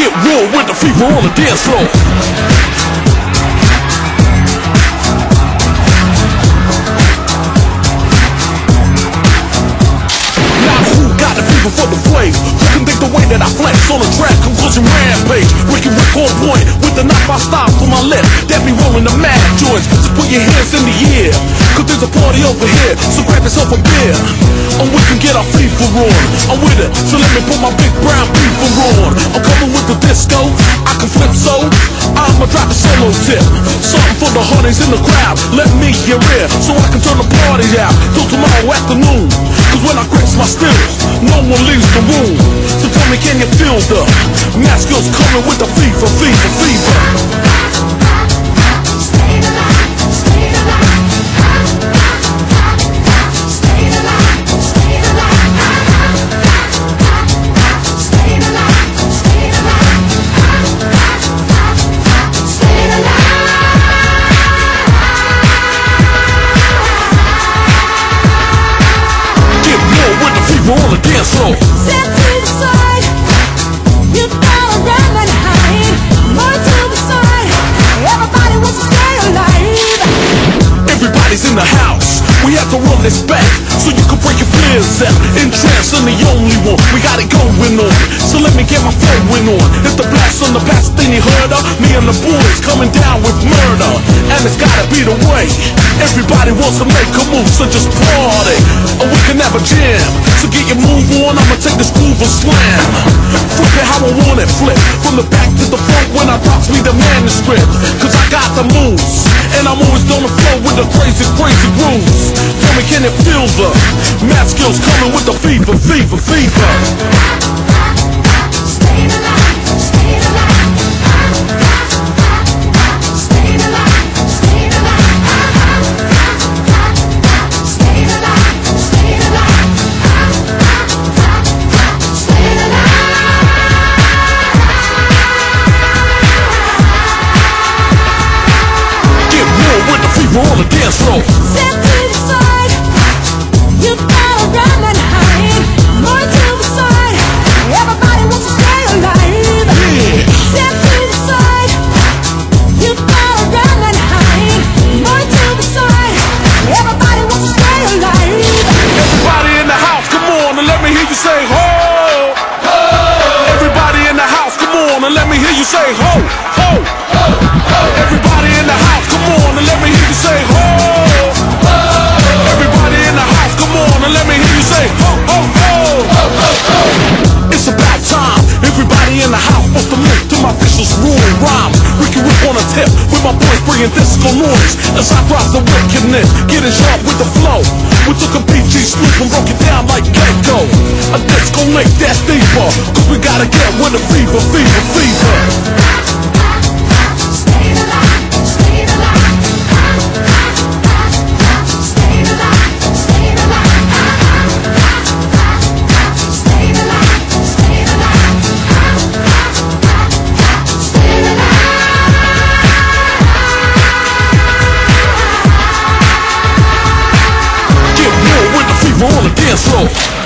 Get real with the fever on the dance floor. Now who got the fever for the flame? Who can think the way that I flex on the track? Conclusion rampage. Ricky Rick on point with the knife I stop for my left. That be rolling the mad joints. Just put your hands in the air. Cause there's a party over here. So grab yourself a beer. And we can get our fever on. I'm with it. So let me put my big brown fever on. I'm coming with the disco. I can flip so. I'ma drop the solo tip. Something for the honeys in the crowd. Let me hear it. So I can turn the party out. Till tomorrow afternoon. Cause when I grips my stills, no one leaves the room. So tell me, can you feel the masculine's coming with the fever, fever, fever? In the house. We have to run this back so you can break your fears out. In trance, I'm the only one. We got it going on. So let me get my flowing on. It's the blast on the past thing you heard of. Me and the boys coming down with murder. And it's gotta be the way. Everybody wants to make a move, so just party. And we can have a jam. So get your move on, I'ma take this groove and slam. I want it, flip. From the back to the front when I drops me the manuscript. Cause I got the moves. And I'm always on the flow with the crazy, crazy grooves. Tell me, can it feel the math skills coming with the fever, fever, fever? Fever my boys bringing disco noise as I drop the wickedness, getting sharp with the flow. We took a PG sleep and broke it down like Gecko. A disco make that deeper, cause we gotta get with the fever, fever, fever. on the dance floor.